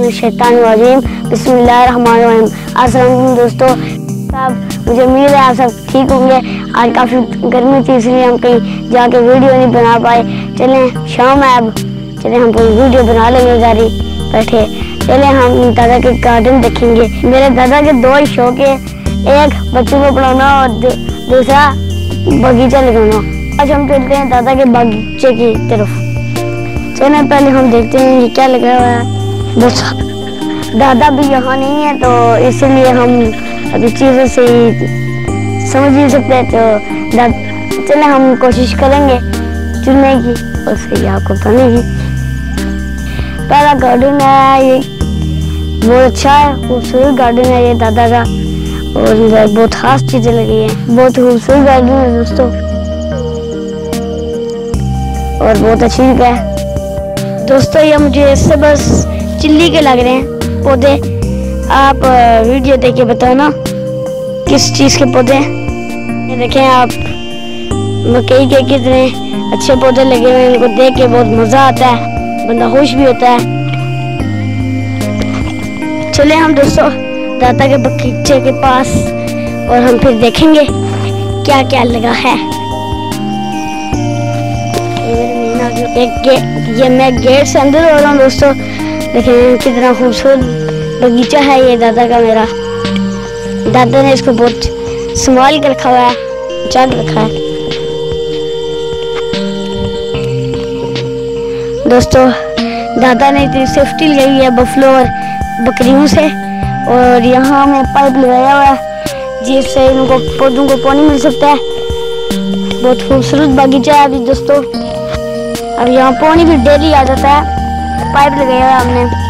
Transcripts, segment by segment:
बिस्मिल्लाहिर्रहमानिर्रहीम। अस्सलाम दोस्तों सब मुझे उम्मीद है आप सब ठीक होंगे। आज काफ़ी गर्मी थी, इसलिए हम कहीं जाके वीडियो नहीं बना पाए। चलें, शाम है अब। चलें, हम कोई वीडियो बना लेंगे गाड़ी बैठे। चले, हम दादा के गार्डन देखेंगे। मेरे दादा के दो ही शौक है। एक, बच्चों को पढ़ाना और दूसरा, बगीचा लगाना। आज हम चलते हैं दादा के बगीचे की तरफ़। चलें, पहले हम देखते हैं ये क्या लगा हुआ है। दादा भी यहाँ नहीं है तो इसीलिए हम अभी चीज़ों से ही समझ नहीं सकते तो चले हम कोशिश करेंगे चुनने की, और सही आपको बनेगी पहला गार्डन है ये, बहुत अच्छा है, खूबसूरत गार्डन है ये दादा का, और बहुत खास चीज़ें लगी हैं, बहुत खूबसूरत गार्डन है दोस्तों। और बहुत अच्छी जगह है। दोस्तों, ये मुझे इससे बस चिल्ली के लग रहे हैं। पौधे, आप वीडियो देख के बताओ ना, किस चीज़ के पौधे हैं। देखें आप मकई के कितने अच्छे पौधे लगे हुए हैं इनको देख के बहुत मज़ा आता है, बंदा खुश भी होता है। चले हम दोस्तों, दादा के बगीचे के पास, और हम फिर देखेंगे क्या क्या लगा है। ये मैं गेट से अंदर हो रहा हूँ दोस्तों। देखिए कितना खूबसूरत बगीचा है ये दादा का मेरा। दादा ने इसको बहुत संभाल कर रखा हुआ है चल रखा है। दोस्तों, दादा ने इतनी सेफ्टी लगाई है बफलो और बकरियों से, और यहाँ हमें पाइप लगाया हुआ है, जिससे इनको पौधों को पानी मिल सकता है। बहुत खूबसूरत बगीचा है अभी दोस्तों। अब यहाँ पानी भी डेली आ जाता है। पाइप लगाया हुआ हमने।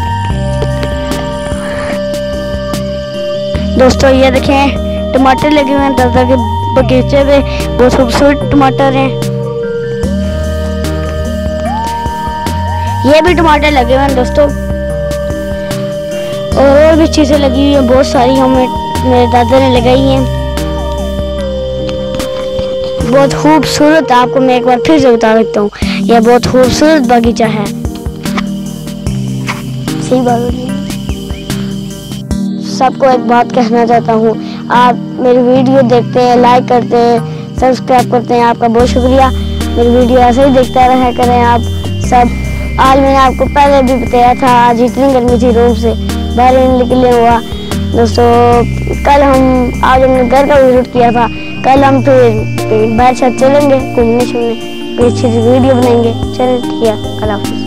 दोस्तों, ये देखें, टमाटर लगे हुए हैं, दादा के बगीचे पे बहुत खूबसूरत टमाटर हैं। ये भी टमाटर लगे हुए हैं, दोस्तों। और और भी चीज़ें लगी हुई हैं, बहुत सारी हमें मेरे दादा ने लगाई हैं। बहुत खूबसूरत, आपको मैं एक बार फिर से बता देता हूँ, यह बहुत खूबसूरत बगीचा है। सही बात सबको एक बात कहना चाहता हूँ। आप मेरी वीडियो देखते हैं लाइक करते हैं सब्सक्राइब करते हैं, आपका बहुत शुक्रिया। मेरी वीडियो ऐसे ही देखता रहा करें आप सब। आज मैंने आपको पहले भी बताया था, आज इतनी गर्मी थी रूम से, बाहर निकले हुआ। दोस्तों, कल हम, आज हमने घर का विज़िट किया था। कल हम फिर बाहर साथ चलेंगे घूमने शूमने अच्छी वीडियो बनाएँगे। चलें ठीक है, अल्लाह